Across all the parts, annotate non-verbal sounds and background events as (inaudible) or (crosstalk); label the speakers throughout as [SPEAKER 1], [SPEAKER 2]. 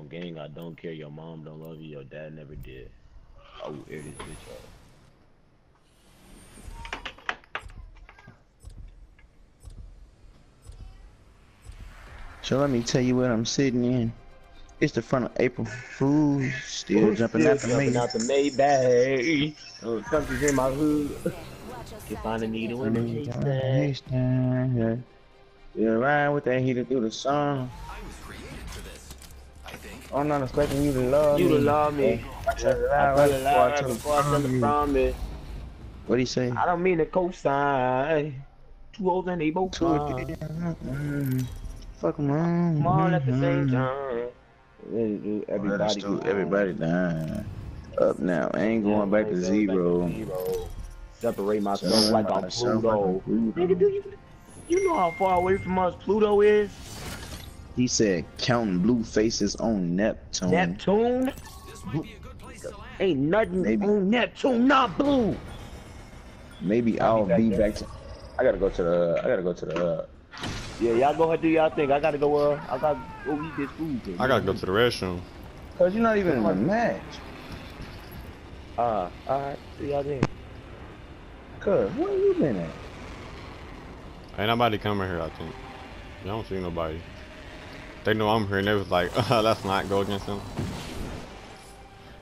[SPEAKER 1] On gang, I don't care. Your mom don't love you. Your dad never did. Oh, air this bitch up.
[SPEAKER 2] So let me tell you what I'm sitting in. It's the front of April Fools, still jumping
[SPEAKER 1] Still
[SPEAKER 2] out the
[SPEAKER 1] jumping
[SPEAKER 2] main.
[SPEAKER 1] out the Maybach. Oh, something's in my hood. Can find a needle in the haystack.
[SPEAKER 2] Yeah, ride with that heater through the sun. I'm not expecting you to love
[SPEAKER 1] You
[SPEAKER 2] me.
[SPEAKER 1] to love me.
[SPEAKER 2] I tell you
[SPEAKER 1] I
[SPEAKER 2] that right before I
[SPEAKER 1] that
[SPEAKER 2] tell
[SPEAKER 1] I tell
[SPEAKER 2] from
[SPEAKER 1] promise.
[SPEAKER 2] What do you say?
[SPEAKER 1] I don't mean to co-sign. Two hoes and they both
[SPEAKER 2] Two
[SPEAKER 1] fine.
[SPEAKER 2] mm, Fuck 'em wrong.
[SPEAKER 1] Come on at the same
[SPEAKER 2] Mhm.
[SPEAKER 1] time. Everybody,
[SPEAKER 2] Everybody,
[SPEAKER 1] go
[SPEAKER 2] everybody dying. Up now, ain't going back to zero.
[SPEAKER 1] Separate myself
[SPEAKER 2] Separate
[SPEAKER 1] like I'm
[SPEAKER 2] myself
[SPEAKER 1] Pluto.
[SPEAKER 2] like I'm Pluto.
[SPEAKER 1] Nigga, do you you know how far away from us Pluto is?
[SPEAKER 2] He said, counting blue faces on Neptune.
[SPEAKER 1] Neptune
[SPEAKER 3] This might be a good place to land.
[SPEAKER 1] ain't nothing
[SPEAKER 2] Maybe.
[SPEAKER 1] on Neptune, not blue.
[SPEAKER 2] Maybe
[SPEAKER 1] I'll
[SPEAKER 2] I'll
[SPEAKER 1] be back
[SPEAKER 2] be back to. I gotta go to the. I gotta go to the. Uh,
[SPEAKER 1] Yeah, y'all go ahead do y'all thing. I gotta go. Uh, I gotta go eat this food.
[SPEAKER 4] I gotta go to the restroom.
[SPEAKER 2] Cause you're not even in the match.
[SPEAKER 1] Uh, all right. See y'all then.
[SPEAKER 2] Cause where you been at?
[SPEAKER 4] Ain't nobody coming here, I think. I don't see nobody. They know I'm here and they was like, (laughs) uh, let's not go against them.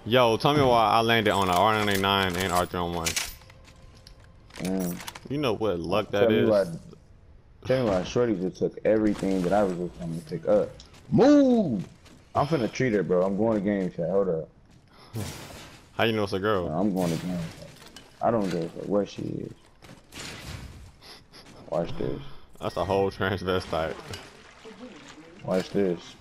[SPEAKER 4] Yo, tell me why I landed on an a R99 and R301.
[SPEAKER 2] Mm.
[SPEAKER 4] You know what luck that
[SPEAKER 2] tell me
[SPEAKER 4] is?
[SPEAKER 2] why. Tell me why Shorty just took everything that I was just gonna pick up. Move. I'm finna treat her, bro. I'm going to game chat. Hold up.
[SPEAKER 4] How you know it's a girl?
[SPEAKER 2] I'm going to game chat. I don't give a fuck where she is. Watch this.
[SPEAKER 4] That's a whole transvestite.
[SPEAKER 2] Watch this.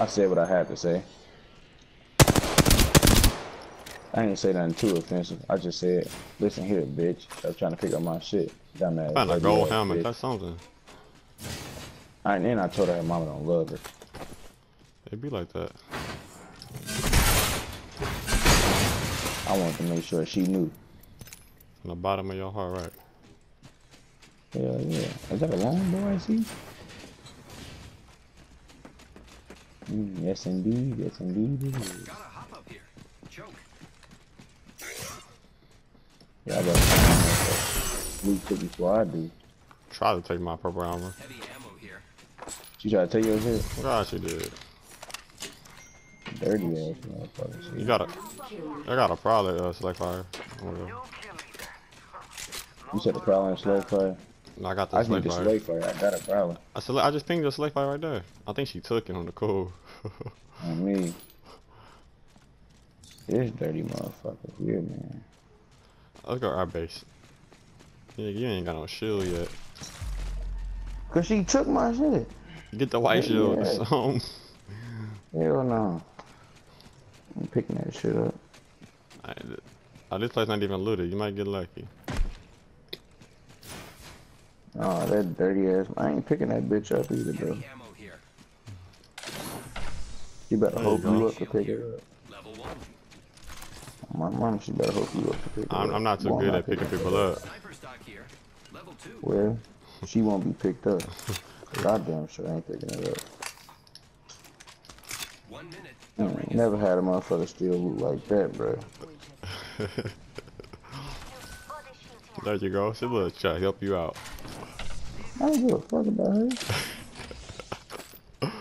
[SPEAKER 2] I said what I had to say. I ain't say nothing too offensive. I just said, listen here, bitch. Stop trying to pick up my shit. Dumbass.
[SPEAKER 4] Find a gold helmet.
[SPEAKER 2] bitch.
[SPEAKER 4] That's something.
[SPEAKER 2] And then I told her her mama don't love her.
[SPEAKER 4] It'd be like that.
[SPEAKER 2] I wanted to make sure she knew.
[SPEAKER 4] From the bottom of your heart, right?
[SPEAKER 2] Yeah, yeah. Is that a long boy I see? Mm, yes indeed, yes indeed it is.
[SPEAKER 3] Gotta hop up here. Choke.
[SPEAKER 2] Yeah, I got blue cookie before I do.
[SPEAKER 4] Try to take my purple armor.
[SPEAKER 3] Heavy ammo here.
[SPEAKER 2] She tried to take your shit.
[SPEAKER 4] God, she did.
[SPEAKER 2] Dirty ass motherfucker.
[SPEAKER 4] You got a, I got a probably uh, select fire. Whatever.
[SPEAKER 2] You said the prowler and slave fire.
[SPEAKER 4] No, I got the
[SPEAKER 2] I just need
[SPEAKER 4] select fire.
[SPEAKER 2] slave fire. I got a prowler.
[SPEAKER 4] I select, I just pinged the select fire right there. I think she took it on the cool. (laughs)
[SPEAKER 2] On me. This dirty motherfucker here, man.
[SPEAKER 4] Let's go our base. Yeah, you ain't got no shield yet.
[SPEAKER 2] Cause she took my shit.
[SPEAKER 4] Get the white shield.
[SPEAKER 2] Yeah.
[SPEAKER 4] Um,
[SPEAKER 2] Hell no. I'm picking that shit up.
[SPEAKER 4] I, uh, this place not even looted. You might get lucky.
[SPEAKER 2] Oh, that dirty ass. I ain't picking that bitch up either, bro.
[SPEAKER 3] Heavy ammo here.
[SPEAKER 2] She better
[SPEAKER 4] There
[SPEAKER 2] hope
[SPEAKER 4] you
[SPEAKER 2] you up to pick it up.
[SPEAKER 3] Level one.
[SPEAKER 2] My mom, she better hope you up to pick it
[SPEAKER 4] I'm,
[SPEAKER 2] up.
[SPEAKER 4] I'm not too
[SPEAKER 2] Well,
[SPEAKER 4] good
[SPEAKER 2] I'm
[SPEAKER 4] at picking people up.
[SPEAKER 3] Sniper. Level two.
[SPEAKER 2] Well, she won't be picked up. (laughs) Goddamn sure ain't picking it up.
[SPEAKER 3] One minute.
[SPEAKER 2] Mm, never had a motherfucker steal loot like that, bro. (laughs)
[SPEAKER 4] There you go. She will try to help you out.
[SPEAKER 2] I don't give a fuck about her. (laughs)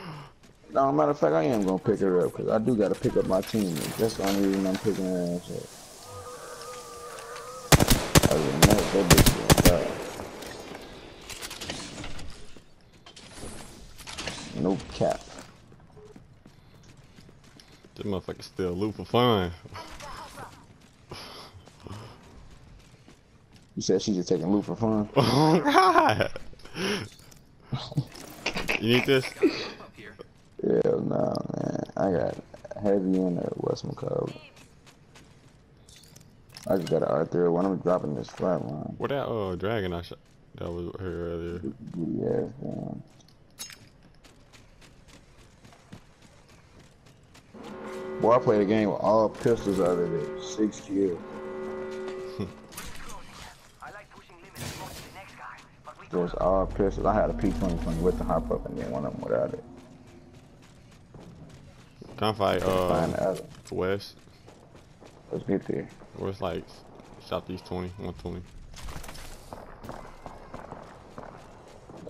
[SPEAKER 2] no, matter of fact, I am gonna pick her up because I do gotta pick up my teammates. That's the only reason I'm picking her ass up. Other than that, that bitch gonna die. No cap.
[SPEAKER 4] Motherfucker still loot for fun.
[SPEAKER 2] You said she just taking loot for fun.
[SPEAKER 4] Oh (laughs) God! you need this?
[SPEAKER 2] Yeah, no, man. I got heavy in there. What's my code? I just got an R3 when I'm dropping this Flatline.
[SPEAKER 4] What that uh dragon I shot that was here earlier?
[SPEAKER 2] Booty ass Boy, I played a game with all pistols out of it. Six kills. it was all pistols. I had a P2020 with the hop up and then one of them without it. Come fight,
[SPEAKER 4] uh,
[SPEAKER 2] uh
[SPEAKER 4] west?
[SPEAKER 2] Let's get there.
[SPEAKER 4] Or it's like southeast 20, 120.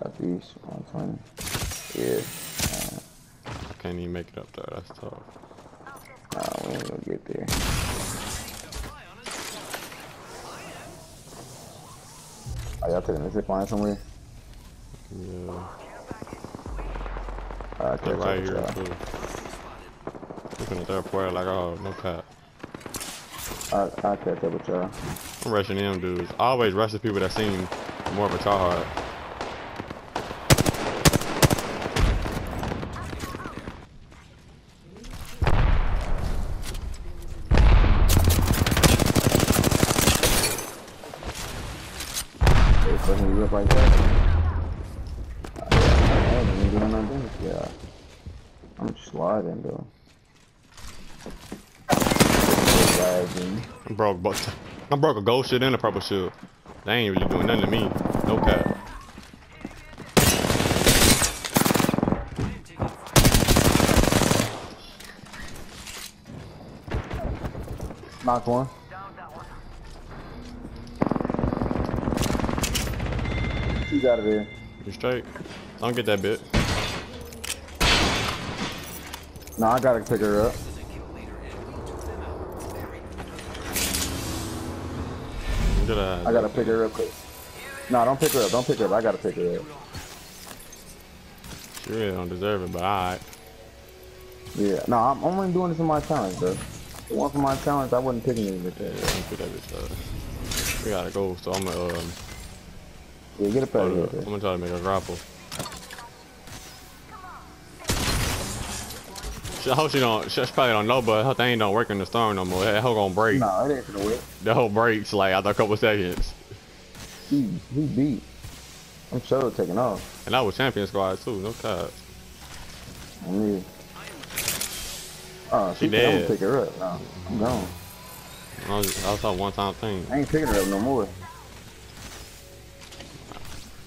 [SPEAKER 2] Southeast 120. Yeah.
[SPEAKER 4] I can't even make it up there. That's tough.
[SPEAKER 2] Nah, we ain't gonna get there. Are y'all taking the zip line somewhere?
[SPEAKER 4] Yeah.
[SPEAKER 2] Alright,
[SPEAKER 4] They're right here. Looking at their player like, oh, no cap.
[SPEAKER 2] I'll, I'll catch up with y'all.
[SPEAKER 4] I'm rushing them dudes. I always rush the people that seem more of a tryhard.
[SPEAKER 2] Fucking you up like that? I ain't even doing nothing. Yeah. I'm sliding though. Lagging.
[SPEAKER 4] I broke, but I broke a gold shit and a purple shield. They ain't really doing nothing to me. No cap.
[SPEAKER 2] Knocked one. She's out of there.
[SPEAKER 4] You straight? Don't get that bit.
[SPEAKER 2] No, I gotta pick her up.
[SPEAKER 4] Good.
[SPEAKER 2] I gotta pick her up. quick. No, don't pick her up. Don't pick her up. I gotta pick her up.
[SPEAKER 4] She really don't deserve it, but alright.
[SPEAKER 2] Yeah. No, I'm only doing this for my challenge, though. If it wasn't for my challenge, I wouldn't pick anything with
[SPEAKER 4] Yeah,
[SPEAKER 2] that.
[SPEAKER 4] let me put that bitch up. We gotta go, so I'm gonna, um,
[SPEAKER 2] Yeah, get up out of here.
[SPEAKER 4] I'm gonna try to make a grapple. I hope she don't, she, she probably don't know, but her thing don't work in the storm no more. That hoe gonna break.
[SPEAKER 2] No, it ain't gonna work.
[SPEAKER 4] The whole breaks like after a couple seconds.
[SPEAKER 2] He, he beat. I'm sure taking off.
[SPEAKER 4] And I was champion squad too, no cap.
[SPEAKER 2] Mean, oh,
[SPEAKER 4] She
[SPEAKER 2] she dead. I'm gonna pick her up. No, I'm gone.
[SPEAKER 4] I was, I was one time thing.
[SPEAKER 2] I ain't picking her up no more.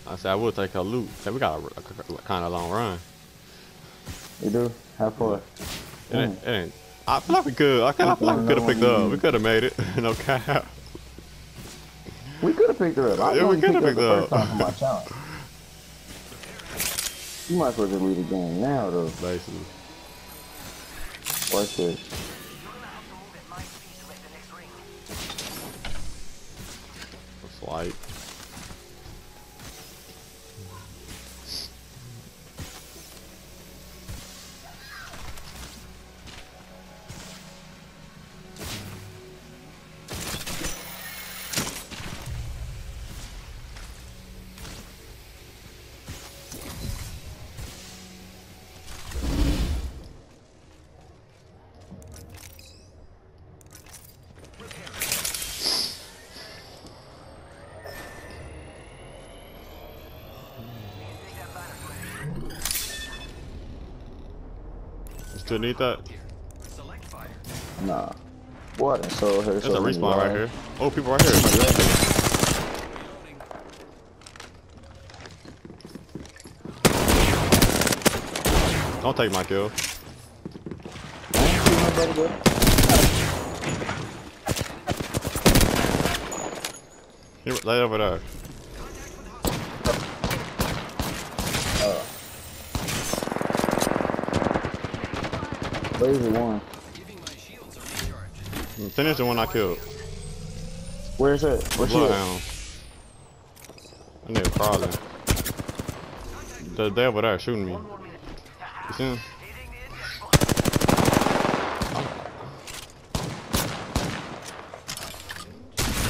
[SPEAKER 4] I said I would take her loot. Said we got a, kind of long run.
[SPEAKER 2] You do? Have fun.
[SPEAKER 4] It ain't, it ain't, I feel like we could. I kind of feel like we could have picked her up. We could have made it. (laughs) no cap.
[SPEAKER 2] We could have picked her up. I
[SPEAKER 4] Yeah, we coulda
[SPEAKER 2] picked
[SPEAKER 4] picked
[SPEAKER 2] her up the first
[SPEAKER 4] up.
[SPEAKER 2] time for my challenge. You might as well just leave the game now, though.
[SPEAKER 4] Basically.
[SPEAKER 2] Watch this.
[SPEAKER 4] It's like. Still need that?
[SPEAKER 2] Nah. What? And so her.
[SPEAKER 4] There's
[SPEAKER 2] so
[SPEAKER 4] a respawn right here. Oh, people right here. There. Don't take my kill.
[SPEAKER 2] I ain't see nobody there.
[SPEAKER 4] Here, right over there.
[SPEAKER 2] Where's the one?
[SPEAKER 3] Giving my shields a recharge.
[SPEAKER 4] Finish the one I killed.
[SPEAKER 2] Where's it? Where's it?
[SPEAKER 4] Bloodhound. That nigga crawling. The they over there shooting me. You see him?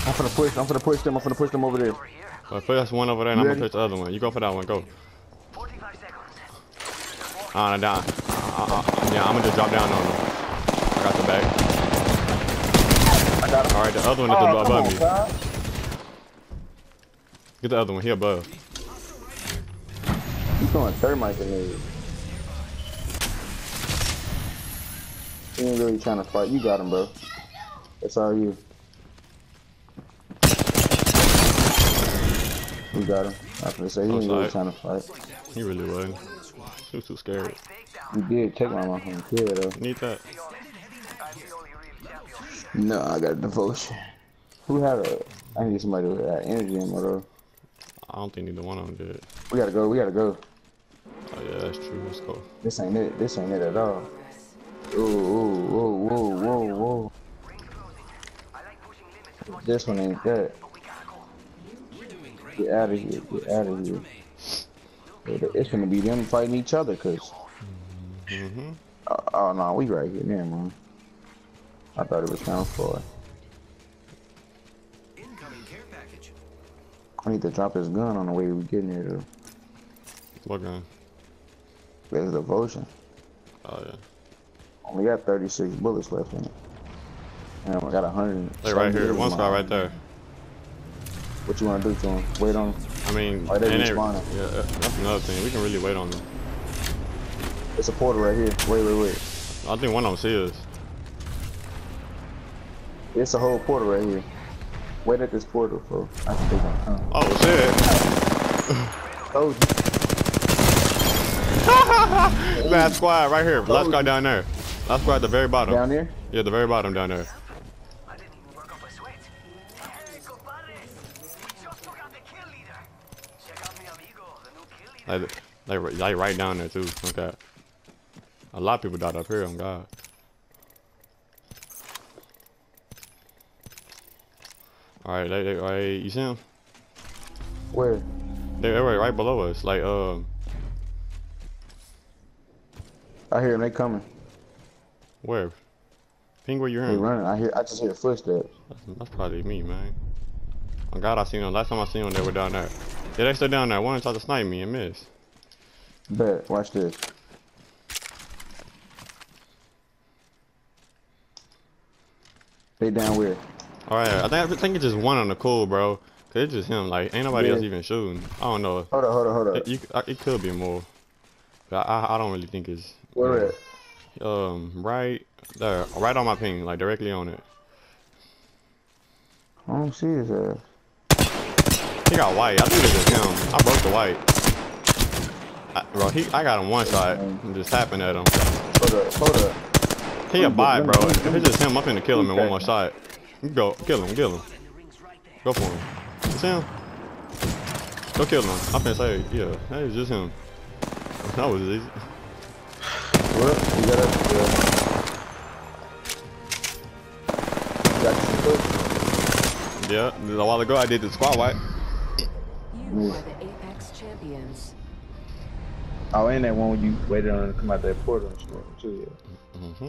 [SPEAKER 2] I'm finna push. I'm finna push them. I'm gonna push them over there.
[SPEAKER 4] But put that's one over there and I'm
[SPEAKER 2] Ready?
[SPEAKER 4] gonna push the other one. You go for that one, go. Ah, uh, down. Yeah, I'm gonna just drop down on him. I got the back.
[SPEAKER 2] I got him.
[SPEAKER 4] Alright, the other one is
[SPEAKER 2] Oh,
[SPEAKER 4] above
[SPEAKER 2] on,
[SPEAKER 4] me.
[SPEAKER 2] Kyle.
[SPEAKER 4] Get the other one, he above.
[SPEAKER 2] You throwing thermite in there. He ain't really trying to fight. You got him, bro. It's all you. You got him. I was gonna say he ain't really trying to fight.
[SPEAKER 4] He really wasn't. He was too scared.
[SPEAKER 2] He did take my motherfucking kid though.
[SPEAKER 4] Need that?
[SPEAKER 2] No, I got a devotion. Who had a? I need somebody with that energy in my though.
[SPEAKER 4] I don't think neither one of them did.
[SPEAKER 2] We gotta go. We gotta go.
[SPEAKER 4] Oh yeah, that's true. Let's go.
[SPEAKER 2] This ain't it. This ain't it at all. Ooh, ooh, whoa, whoa, whoa, whoa. This one ain't that. Get out of here. Get out of here. It's gonna be them fighting each other, cause.
[SPEAKER 4] Mm-hmm.
[SPEAKER 2] Oh, oh no, we right here, man, man. I thought it was kind of far.
[SPEAKER 3] Incoming care package.
[SPEAKER 2] I need to drop his gun on the way we getting there, though.
[SPEAKER 4] What gun?
[SPEAKER 2] There's devotion.
[SPEAKER 4] Oh yeah.
[SPEAKER 2] Only got 36 bullets left in it. And I got 100.
[SPEAKER 4] They right here. One spot right there.
[SPEAKER 2] What you want to do to him? Wait on him?
[SPEAKER 4] I mean,
[SPEAKER 2] Oh, they
[SPEAKER 4] they-
[SPEAKER 2] respawning.
[SPEAKER 4] yeah, that's another thing. We can really wait on them.
[SPEAKER 2] It's a portal right here. Wait, wait, wait.
[SPEAKER 4] I think one of them sees us.
[SPEAKER 2] It's a whole portal right here. Wait at this portal, bro. I can take him. Uh,
[SPEAKER 4] Oh shit!
[SPEAKER 2] you. (laughs)
[SPEAKER 4] Last squad right here. Last squad down there. Last squad at the very bottom.
[SPEAKER 2] Down there?
[SPEAKER 4] Yeah, the very bottom down there.
[SPEAKER 3] I didn't even work up a sweat. Hey, compadres! We just took out the kill leader. Check out mi amigo, the new kill leader.
[SPEAKER 4] Like, like, like right down there too. Okay. A lot of people died up here. On God. All right, they, they, right, you see them?
[SPEAKER 2] Where?
[SPEAKER 4] They, they're right, right below us. Like, um,
[SPEAKER 2] I hear them. They coming.
[SPEAKER 4] where? Ping where you're
[SPEAKER 2] They
[SPEAKER 4] in.
[SPEAKER 2] running. I hear. I just hear footsteps.
[SPEAKER 4] That's, that's probably me, man. On God, I seen them. Last time I seen them, they were down there. Yeah, they still down there. One tried to snipe me and miss.
[SPEAKER 2] Bet. Watch this. They down where?
[SPEAKER 4] All right, I think I think it's just one on the cool, bro. Cause it's just him. Like, ain't nobody
[SPEAKER 2] Yeah.
[SPEAKER 4] else even shooting. I don't know.
[SPEAKER 2] Hold up, hold up, hold up.
[SPEAKER 4] It, you, I- it could be more. But I, I don't really think it's.
[SPEAKER 2] Where at?
[SPEAKER 4] Um, right there, right on my ping, like directly on it.
[SPEAKER 2] I don't see his ass.
[SPEAKER 4] He got white. I think it's just him. I broke the white. I, bro, he, I got him one shot. I'm just tapping at him.
[SPEAKER 2] Hold up, hold up.
[SPEAKER 4] He a bot, bro. If it's just him, I'm finna kill him in one more shot. Go, kill him, kill him. Go for him. See him? Go kill him. I'm finna say, yeah, that is just him. That was easy.
[SPEAKER 2] What? You got up uh, there. You got some foot?
[SPEAKER 4] Yeah, a while ago I did the squad wipe.
[SPEAKER 5] You are the Apex champions.
[SPEAKER 2] Oh, and that one when you waited on him to come out that portal and shit, too, yeah.
[SPEAKER 4] Mm-hmm.